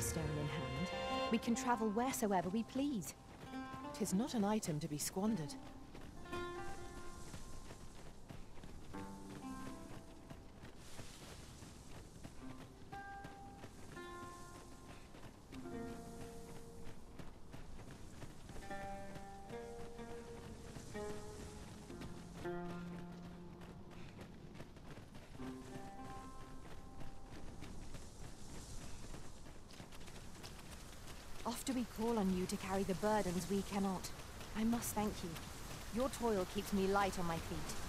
Stone in hand, we can travel wheresoever we please. Tis not an item to be squandered. Carry the burdens we cannot. I must thank you. Your toil keeps me light on my feet.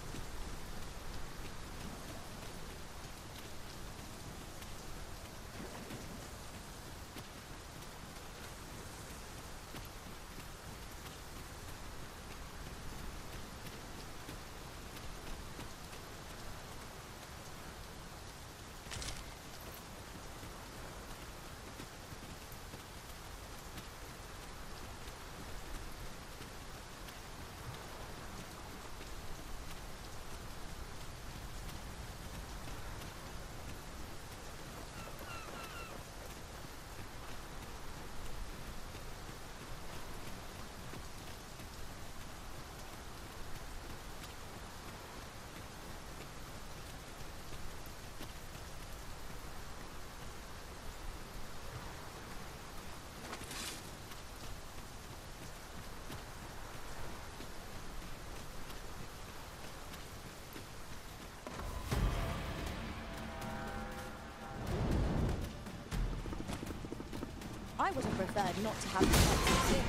I would have preferred not to have the chance to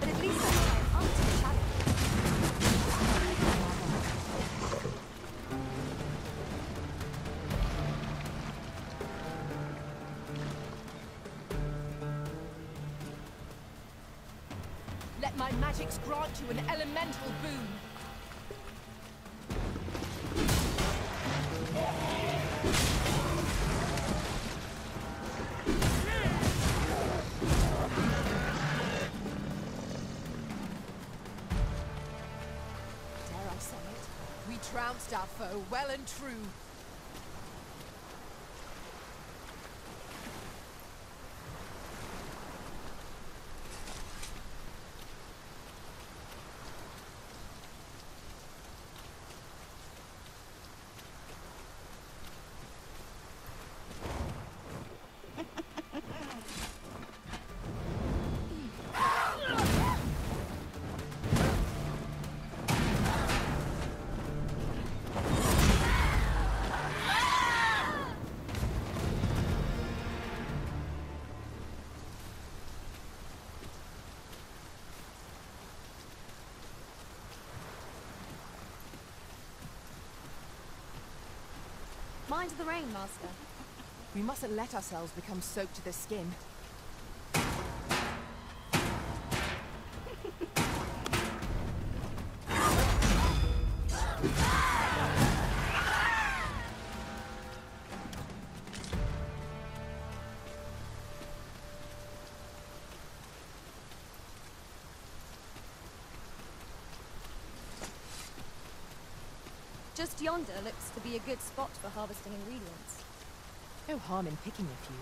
but at least I know I'm up to the challenge. Let my magics grant you an elemental boon. Our oh, foe well and true. Mind the rain, Master. We mustn't let ourselves become soaked to the skin. Just yonder looks to be a good spot for harvesting ingredients. No harm in picking a few.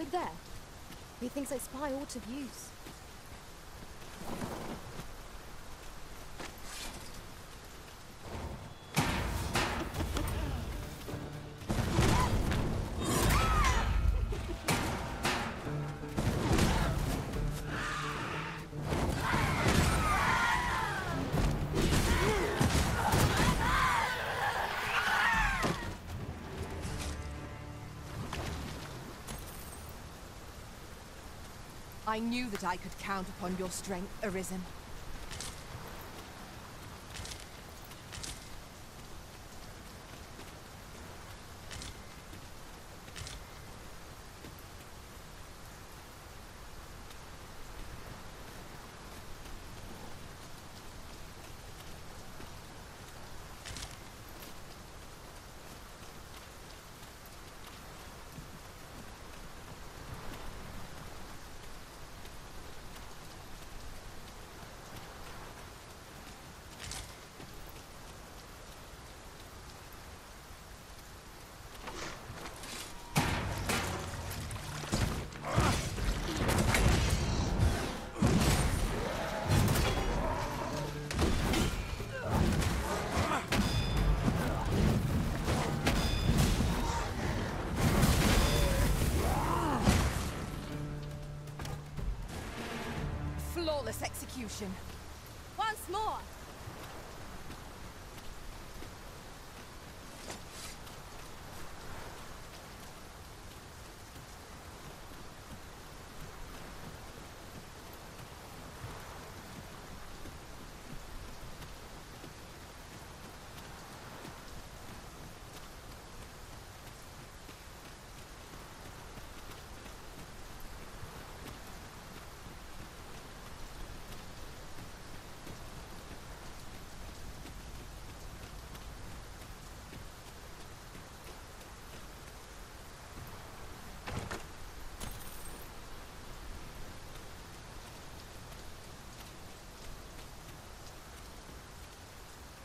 Look there. Methinks I spy aught of use. I knew that I could count upon your strength, Arisen. Execution. Once more!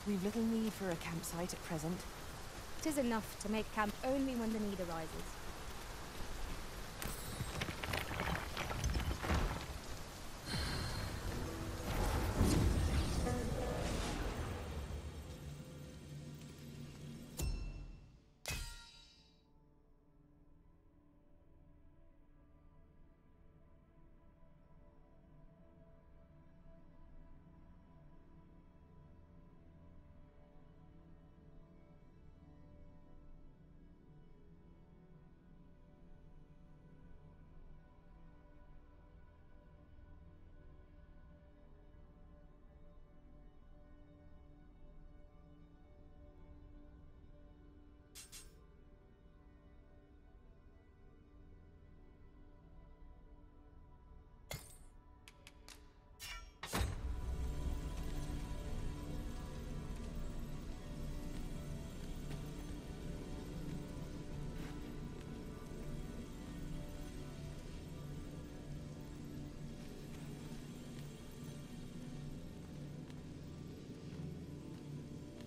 We've little need for a campsite at present. Tis enough to make camp only when the need arises.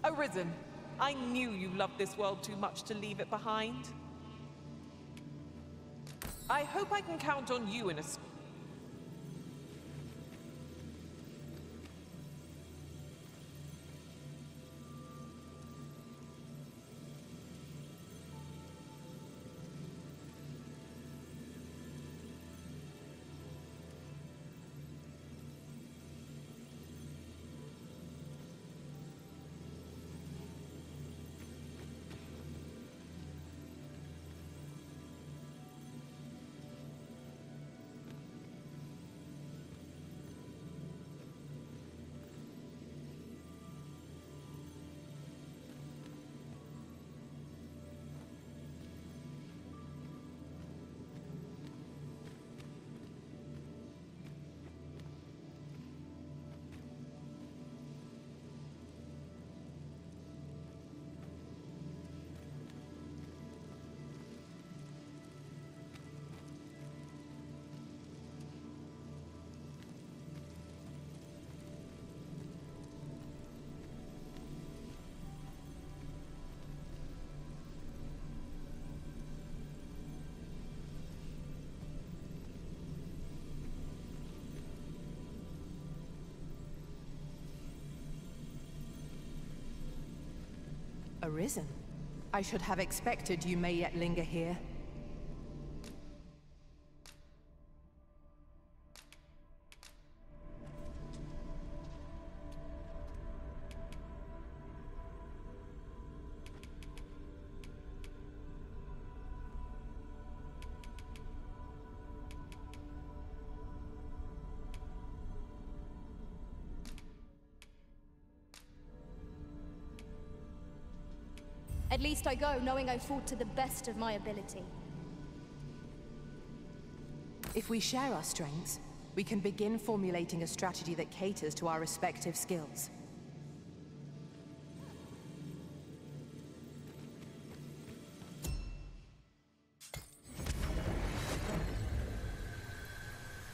Arisen, I knew you loved this world too much to leave it behind. I hope I can count on you in a Arisen? I should have expected you may yet linger here. At least I go knowing I fought to the best of my ability. If we share our strengths, we can begin formulating a strategy that caters to our respective skills.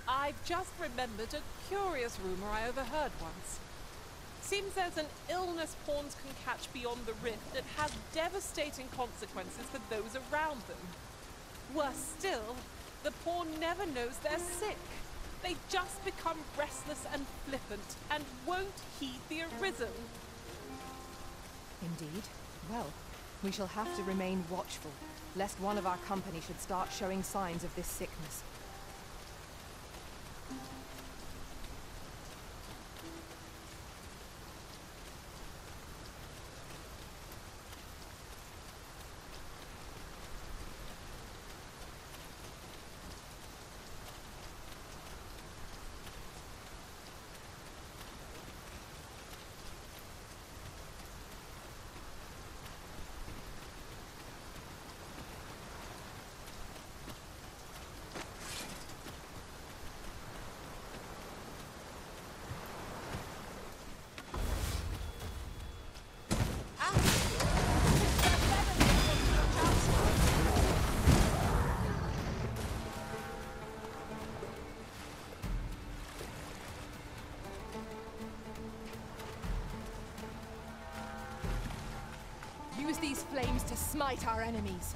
I've just remembered a curious rumor I overheard once. Seems there's an illness pawns can catch beyond the rift that has devastating consequences for those around them. Worse still, the pawn never knows they're sick. They just become restless and flippant and won't heed the arisen. Indeed. Well, we shall have to remain watchful, lest one of our company should start showing signs of this sickness. Smite our enemies.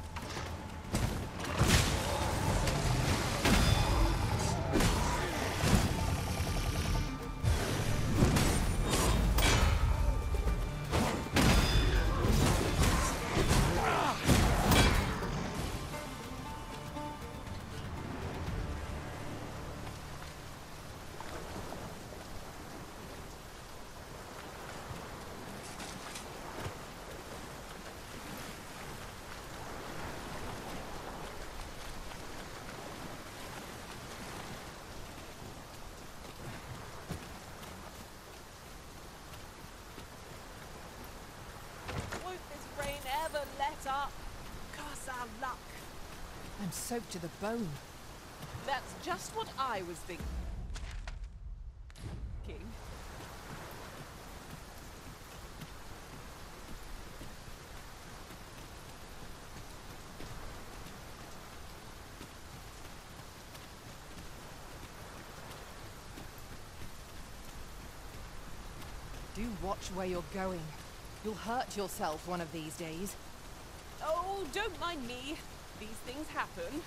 Soaked to the bone. That's just what I was thinking. Do watch where you're going. You'll hurt yourself one of these days. Oh, don't mind me. These things happen.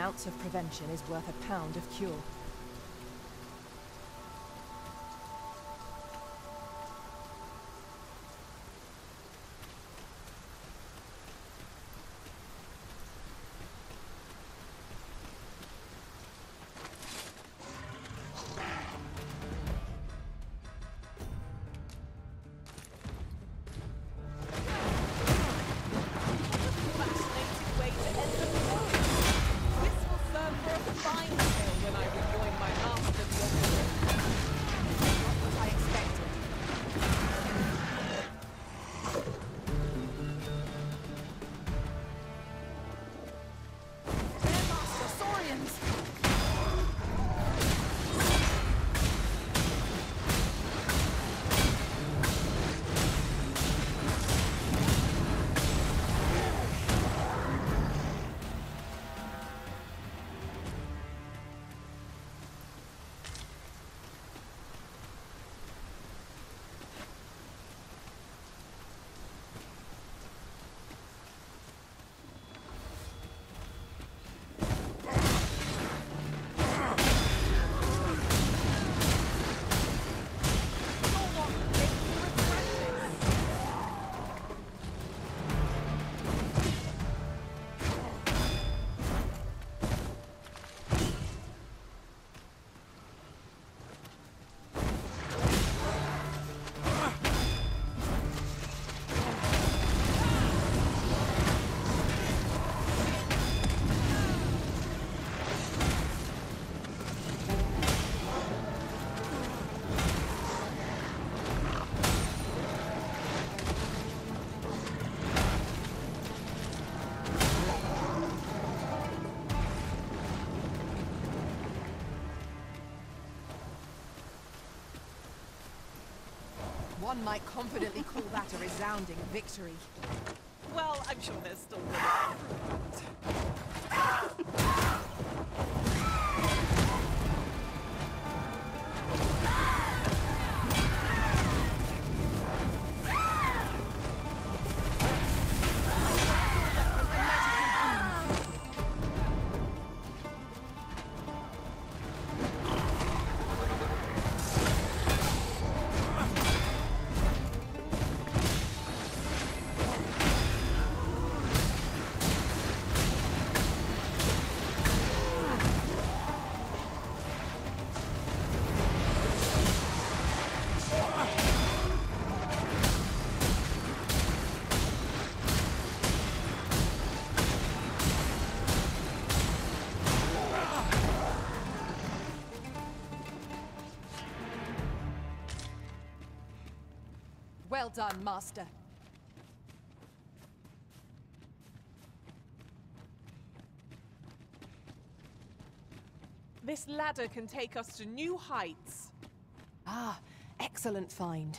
Ounce of prevention is worth a pound of cure. One might confidently call that a resounding victory. Well, I'm sure there's still Well done, Master. This ladder can take us to new heights. Ah, excellent find.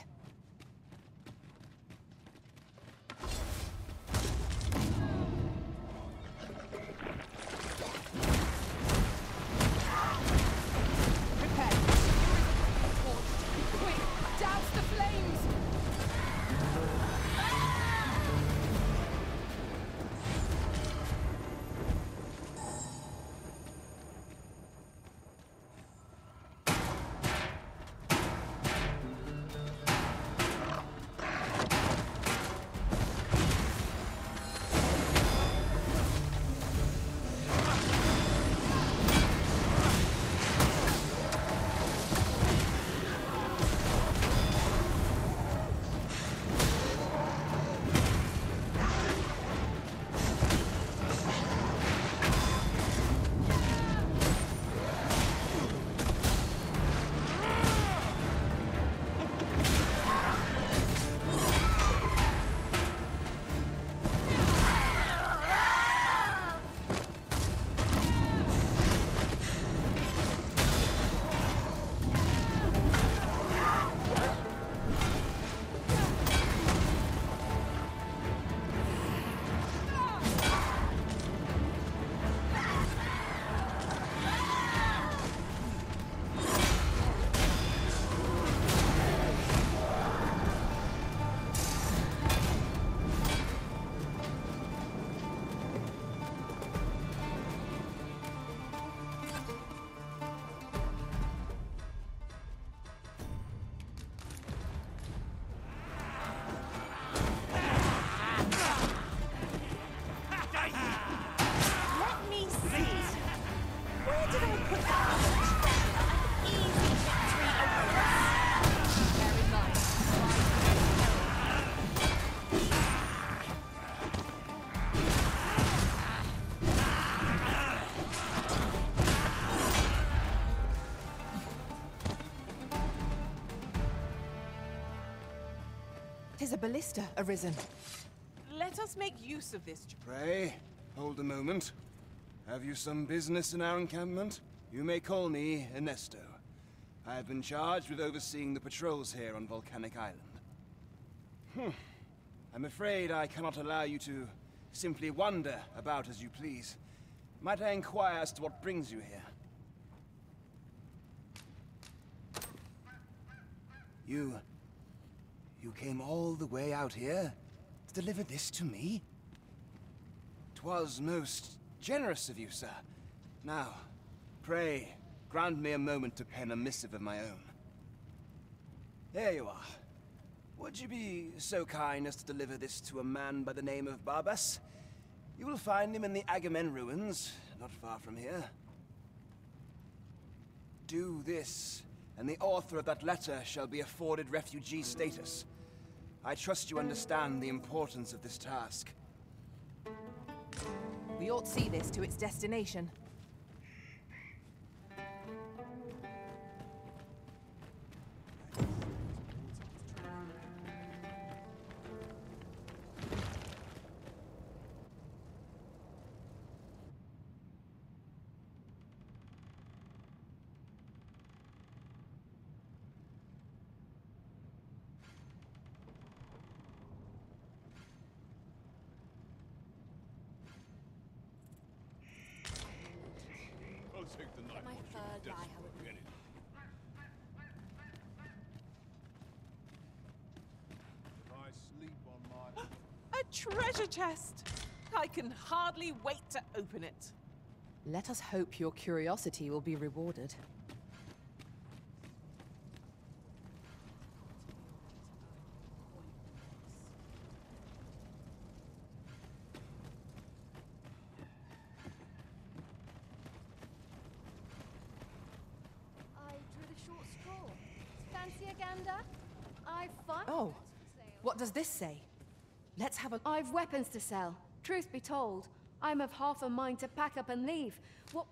Ballista arisen. Let us make use of this. Pray, hold a moment. Have you some business in our encampment? You may call me Ernesto. I have been charged with overseeing the patrols here on Volcanic Island. Hmm. I'm afraid I cannot allow you to simply wander about as you please. Might I inquire as to what brings you here? You... You came all the way out here to deliver this to me? Twas most generous of you, sir. Now, pray, grant me a moment to pen a missive of my own. There you are. Would you be so kind as to deliver this to a man by the name of Barbas? You will find him in the Agamen ruins, not far from here. Do this, and the author of that letter shall be afforded refugee status. I trust you understand the importance of this task. We ought see this to its destination. Treasure chest! I can hardly wait to open it. Let us hope your curiosity will be rewarded. I drew the short straw. Fancy a gander? I've. Oh, what does this say? Have a... I've weapons to sell. Truth be told, I'm of half a mind to pack up and leave. What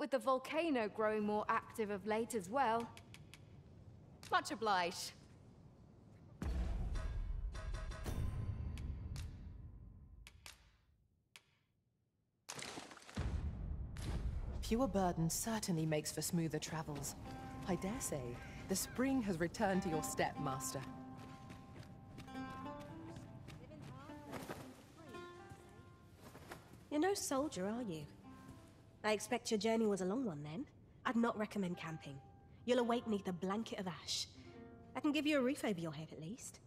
With the volcano growing more active of late as well. Much obliged. Fewer burdens certainly makes for smoother travels. I dare say, the spring has returned to your step, Master. You're no soldier, are you? I expect your journey was a long one then. I'd not recommend camping. You'll awake neath a blanket of ash. I can give you a roof over your head at least.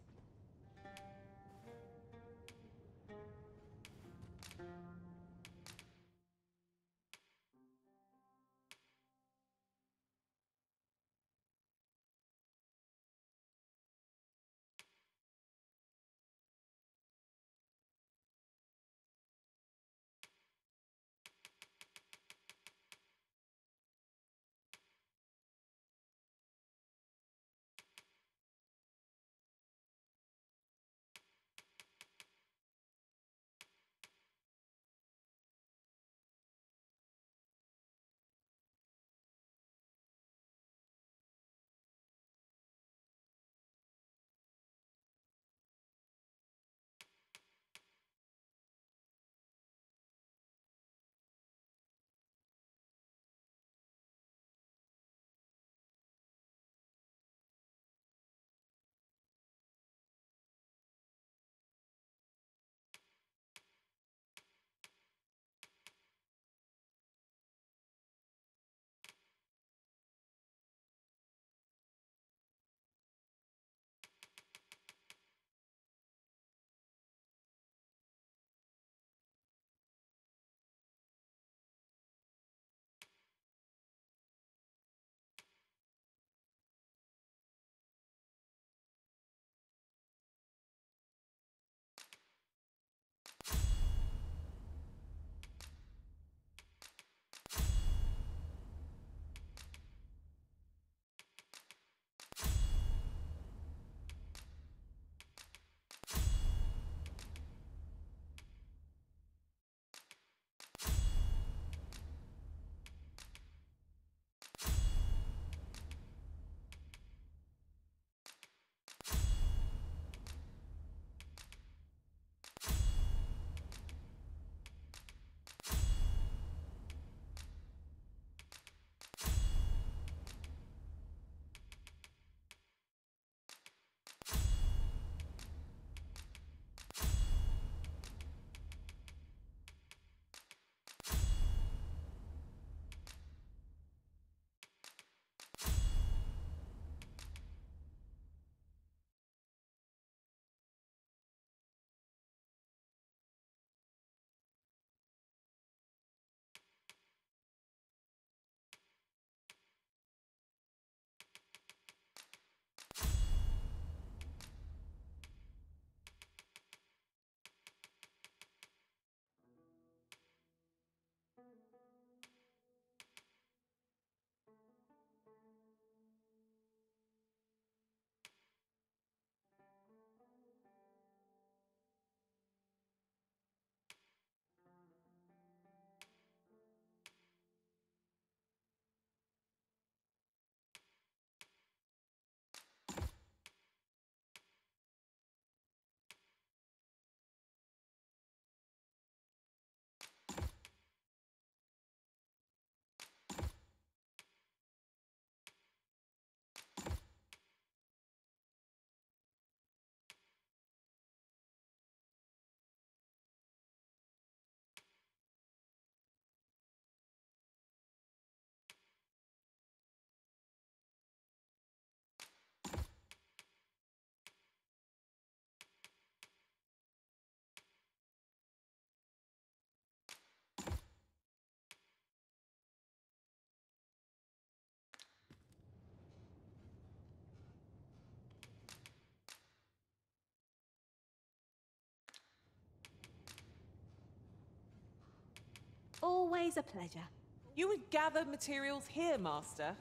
Always a pleasure. You would gather materials here, Master.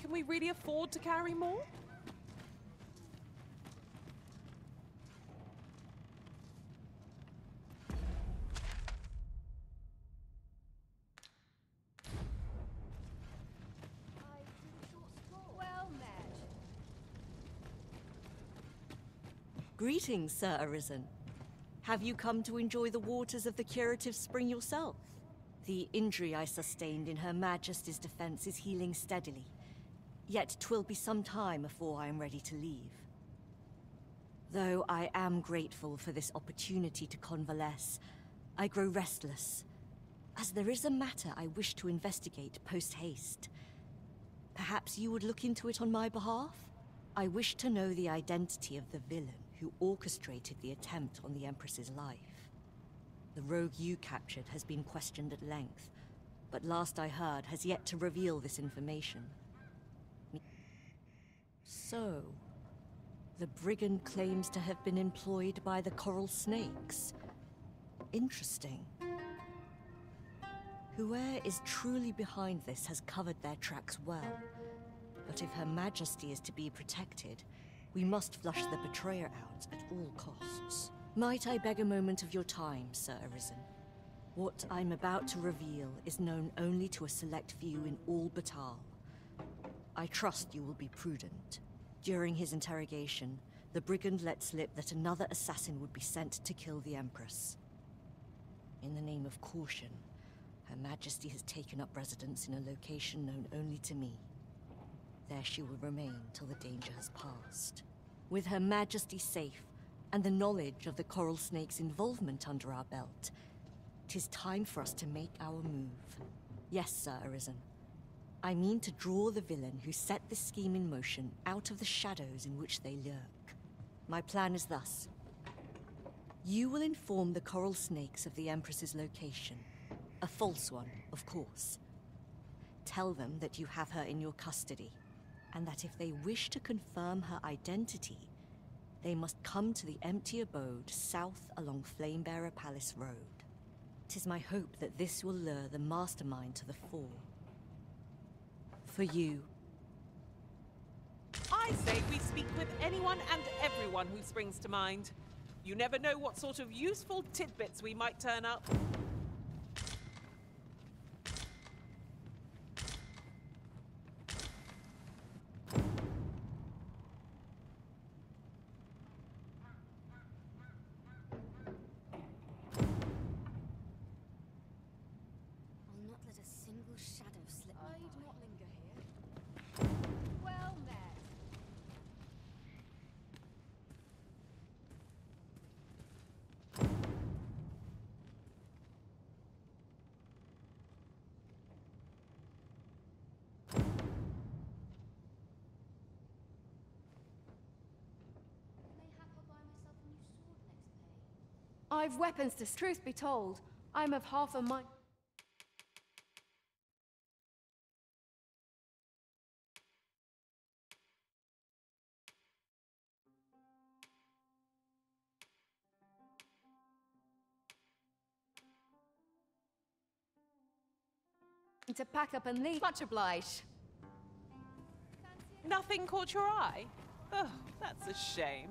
Can we really afford to carry more? Greetings, Sir Arisen. Have you come to enjoy the waters of the curative spring yourself? The injury I sustained in Her Majesty's defense is healing steadily. Yet twill be some time before I am ready to leave. Though I am grateful for this opportunity to convalesce, I grow restless, as there is a matter I wish to investigate post-haste. Perhaps you would look into it on my behalf? I wish to know the identity of the villain who orchestrated the attempt on the Empress's life. The rogue you captured has been questioned at length, but last I heard has yet to reveal this information. So, the brigand claims to have been employed by the Coral Snakes. Interesting. Whoever is truly behind this has covered their tracks well. But if Her Majesty is to be protected, we must flush the betrayer out at all costs. Might I beg a moment of your time, Sir Arisen? What I'm about to reveal is known only to a select few in all Battahl. I trust you will be prudent. During his interrogation, the brigand let slip that another assassin would be sent to kill the Empress. In the name of caution, Her Majesty has taken up residence in a location known only to me. There she will remain till the danger has passed. With Her Majesty safe, and the knowledge of the Coral Snake's involvement under our belt, tis time for us to make our move. Yes, Sir Arisen. I mean to draw the villain who set this scheme in motion out of the shadows in which they lurk. My plan is thus. You will inform the Coral Snakes of the Empress's location. A false one, of course. Tell them that you have her in your custody, and that if they wish to confirm her identity, they must come to the empty abode south along Flamebearer Palace Road. Tis my hope that this will lure the mastermind to the fore. For you, I say we speak with anyone and everyone who springs to mind. You never know what sort of useful tidbits we might turn up. I'll not let a single shadow slip I'd not linger here. Well met. Mayhap I'll buy myself a new sword next pay. I've weapons to truth be told. I'm of half a mind. To pack up and leave. Much obliged. Nothing caught your eye? Oh, that's a shame.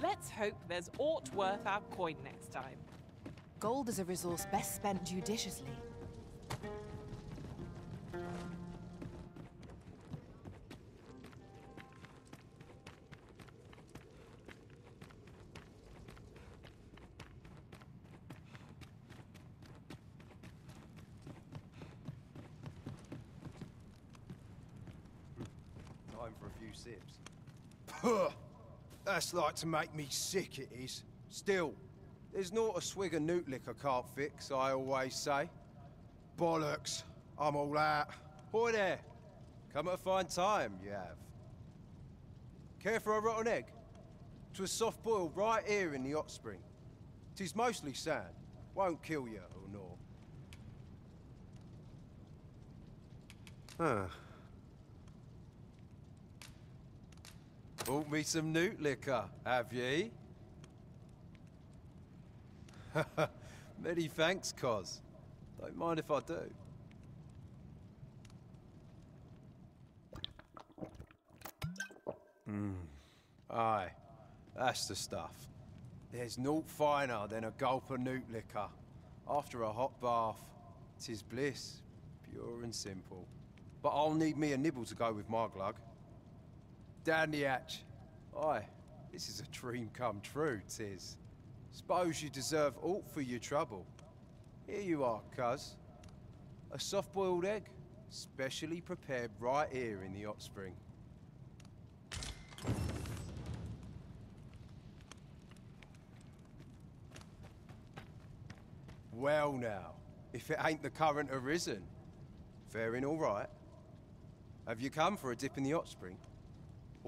Let's hope there's aught worth our coin next time. Gold is a resource best spent judiciously. That's like to make me sick, it is. Still, there's not a swig of newt liquor can't fix, I always say. Bollocks. I'm all out. Boy there. Come at a fine time, you have. Care for a rotten egg? Twas soft boiled right here in the hot spring. Tis mostly sand. Won't kill you or no. Huh. Bought me some newt liquor, have ye? Many thanks, Cos. Don't mind if I do. Hmm. Aye, that's the stuff. There's naught finer than a gulp of newt liquor. After a hot bath, tis bliss, pure and simple. But I'll need me a nibble to go with my glug. Down the hatch. Aye, This is a dream come true, tis. Suppose you deserve aught for your trouble. Here you are, cuz. A soft-boiled egg, specially prepared right here in the hot spring. Well now, if it ain't the current arisen. Faring all right? Have you come for a dip in the hot spring?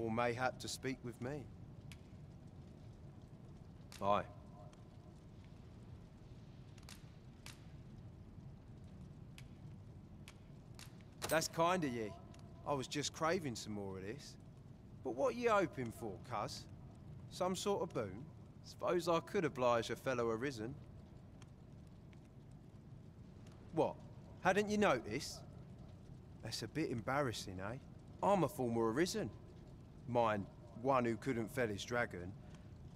Or mayhap to speak with me? Aye. That's kind of ye. I was just craving some more of this. But what ye hoping for, cuz? Some sort of boon? Suppose I could oblige a fellow arisen. What? Hadn't you noticed? That's a bit embarrassing, eh? I'm a former arisen. Mine, one who couldn't fell his dragon.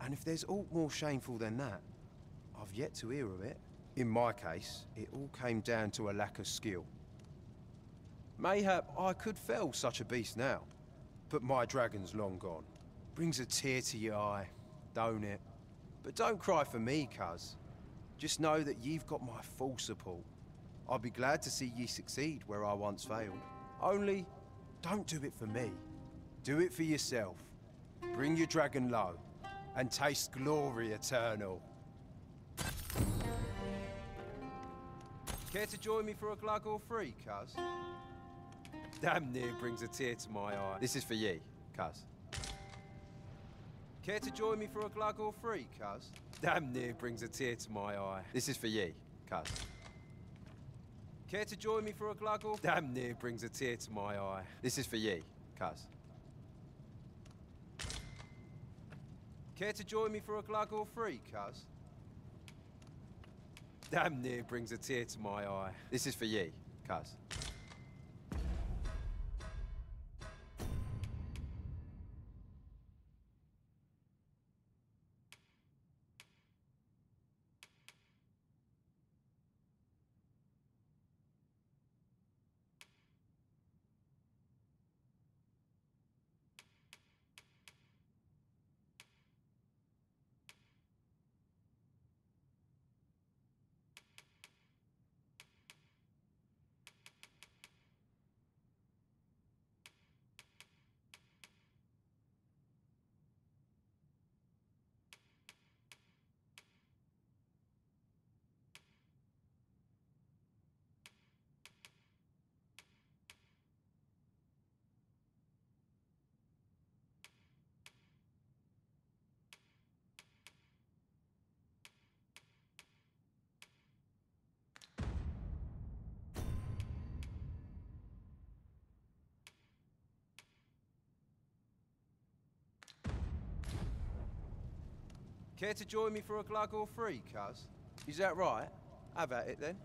And if there's aught more shameful than that, I've yet to hear of it. In my case, it all came down to a lack of skill. Mayhap I could fell such a beast now, but my dragon's long gone. Brings a tear to your eye, don't it? But don't cry for me, cuz. Just know that you've got my full support. I'll be glad to see ye succeed where I once failed. Only, don't do it for me. Do it for yourself. Bring your dragon low, and taste glory eternal. Care to join me for a glug or three, cuz? Damn near brings a tear to my eye. This is for ye, cuz. Care to join me for a glug or three, cuz? Damn near brings a tear to my eye. This is for ye, cuz. Care to join me for a glug or... Damn near brings a tear to my eye. This is for ye, cuz. Care to join me for a glug or three, cuz? Damn near brings a tear to my eye. This is for ye, cuz. Care to join me for a glug or three, cuz? Is that right? Have at it then.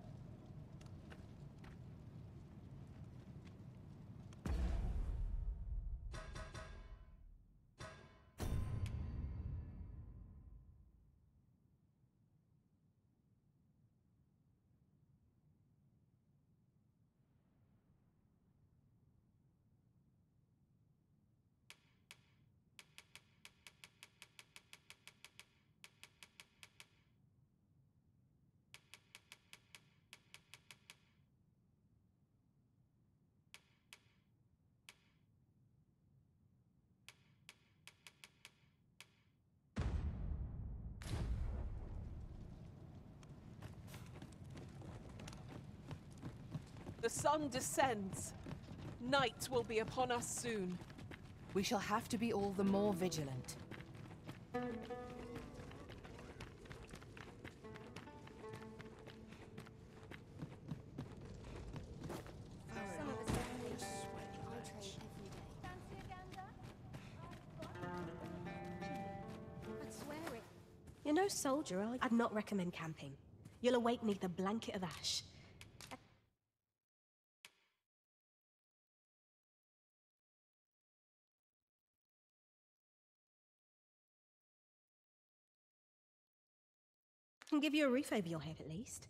The sun descends. Night will be upon us soon. We shall have to be all the more vigilant. You're no soldier, are you? I'd not recommend camping. You'll awake neath a blanket of ash. Can give you a roof over your head at least.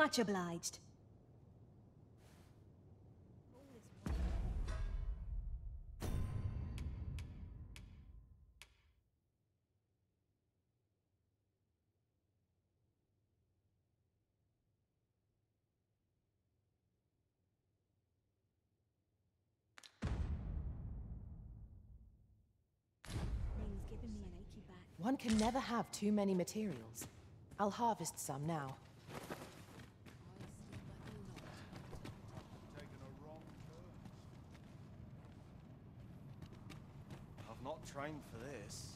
Much obliged. One can never have too many materials. I'll harvest some now. I've not trained for this.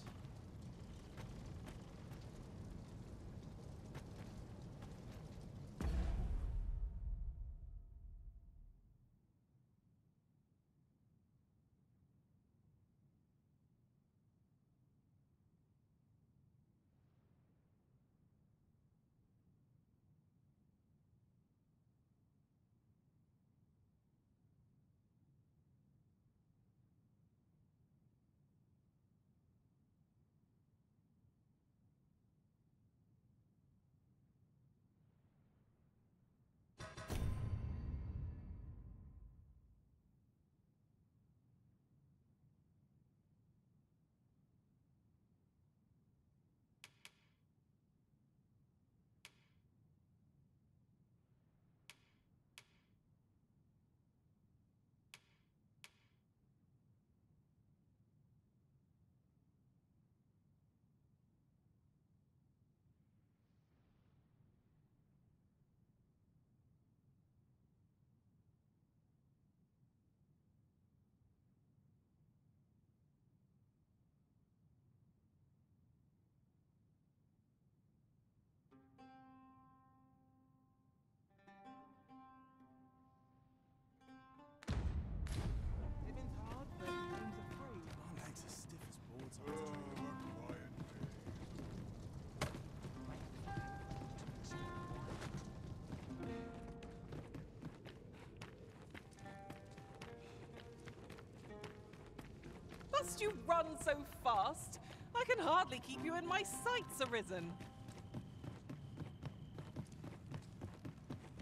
Must you run so fast? I can hardly keep you in my sights, Arisen.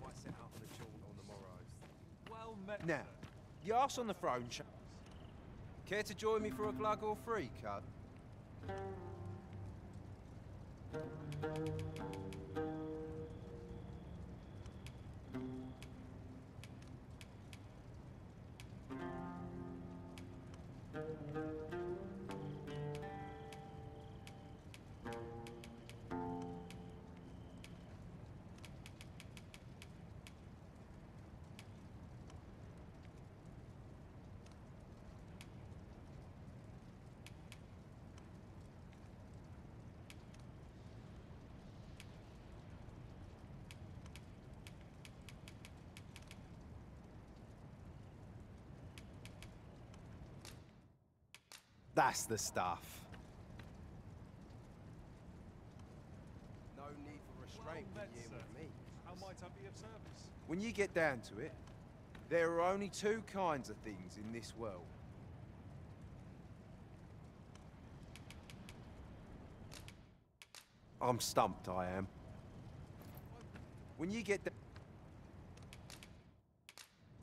Might set out for the jaunt on the morrow. Well met. Now, the arse on the throne. Sh- Care to join me for a glug or three, cut? That's the stuff. No need for restraint Well when you're sir. with me. How might I be of service? When you get down to it, there are only two kinds of things in this world. I'm stumped, I am. When you get down...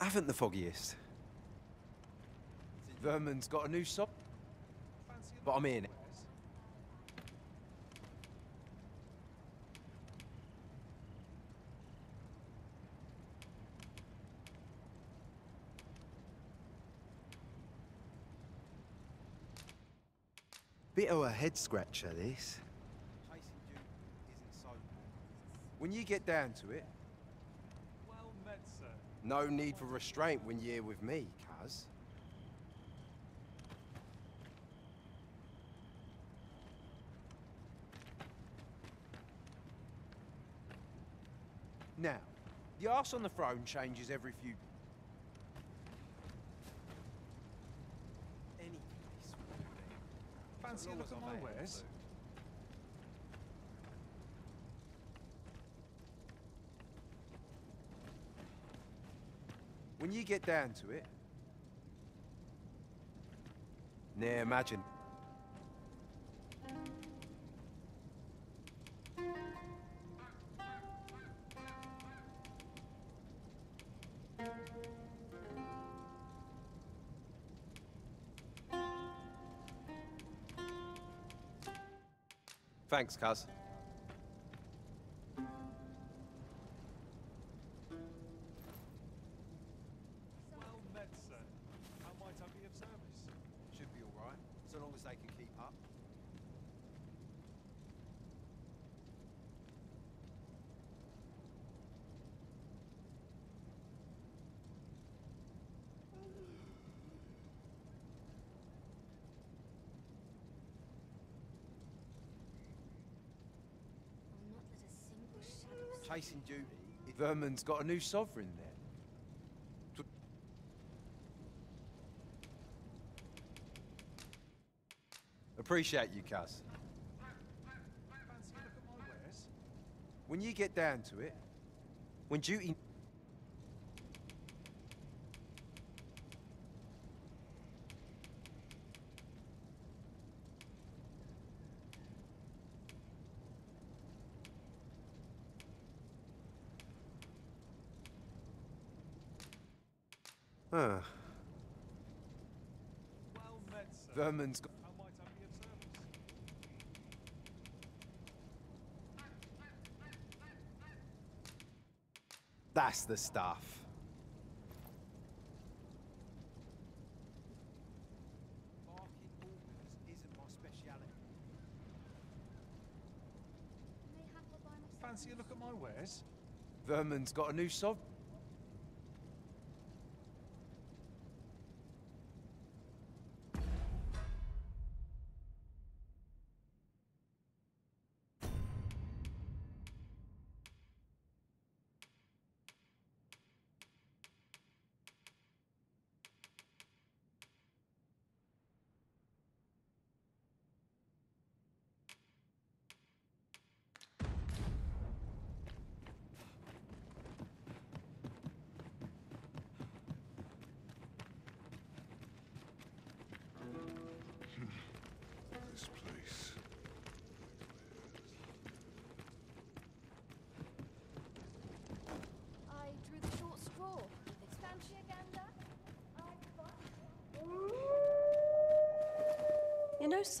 Haven't the foggiest. Vermund's got a new sock, Fancy a but I'm in. Bit of a head scratcher, this. Chasing you isn't so When you get down to it, Well met, sir. no need for restraint when you're with me, cuz. Now, the arse on the throne changes every few... Any place. Fancy a look at my wares? When you get down to it, Nah, imagine. Thanks, cuz. Chasing duty. Vermund's got a new sovereign there. Appreciate you, cuz. When you get down to it, when duty. Huh. Well met, sir. Vermund's got. How might I be of service? That's the stuff. Barking organs isn't my speciality. Mayhap I'll buy myself Fancy a look at my wares? Vermund's got a new sovereign.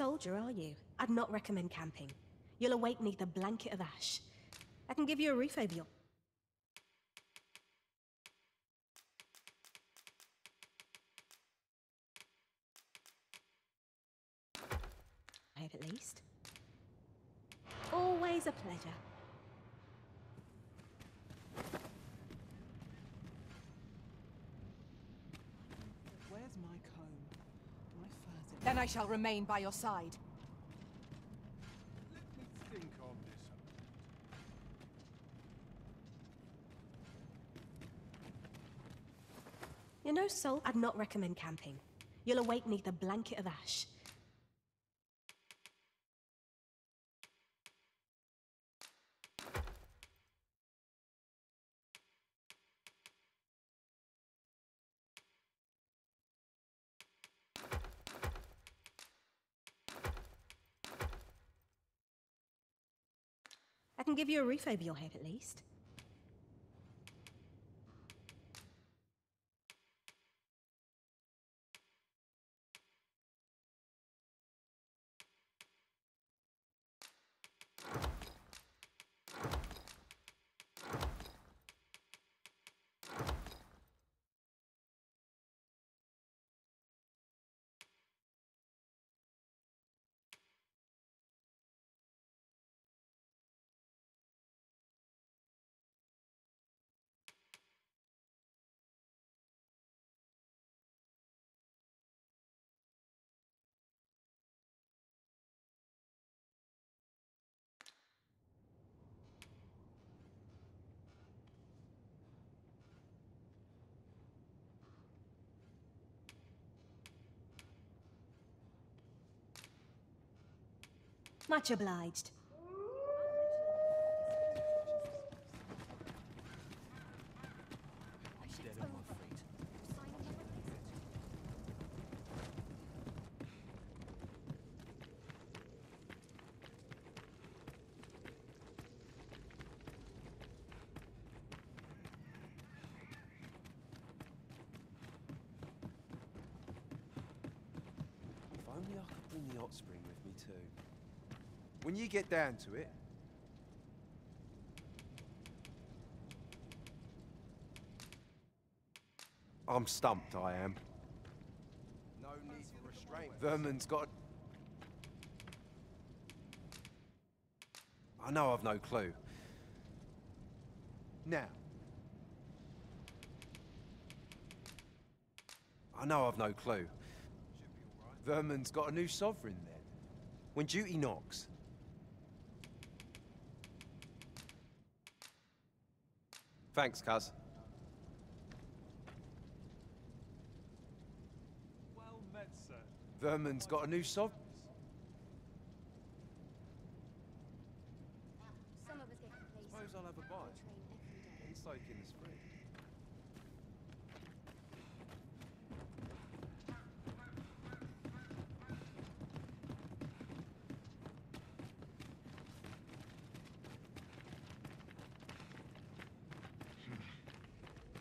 Soldier, are you? I'd not recommend camping. You'll awake neath a blanket of ash. I can give you a roof over your... I hope at least. Always a pleasure. Where's my comb? My fur's in- Then I shall remain by your side. Let me think on this. You know, no soul. I'd not recommend camping. You'll awake neath a blanket of ash. Give you a over your head at least. Replacement. If only I could bring the hot spring with me too. When you get down to it, I'm stumped, I am. No need for restraint. Vermund's got. I know I've no clue. Now. I know I've no clue. Vermund's got a new sovereign then. When duty knocks. Thanks, cuz. Well met, sir. Vermund's got a new sovereign. Some of us get complacent. Suppose I'll have a bite. And soak in the spring.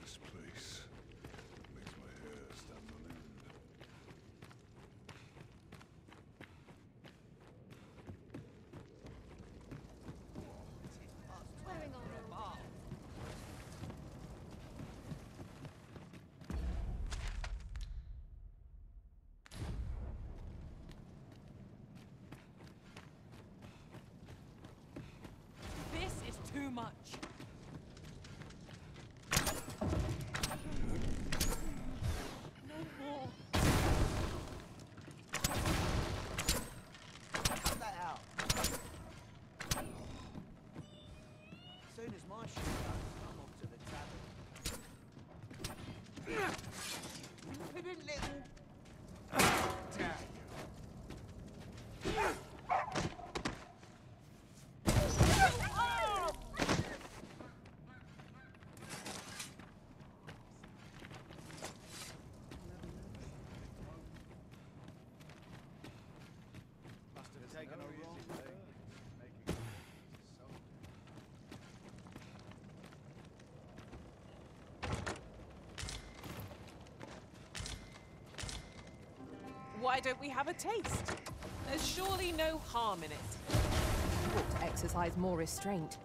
This place makes my hair stand on end. Swearing on This is too much. No more. Cut that out. Soon as my shit's done, I'm off to the tavern. Couldn't little... Damn. Must have taken a wrong turn. Why don't we have a taste? There's surely no harm in it. Ought to exercise more restraint.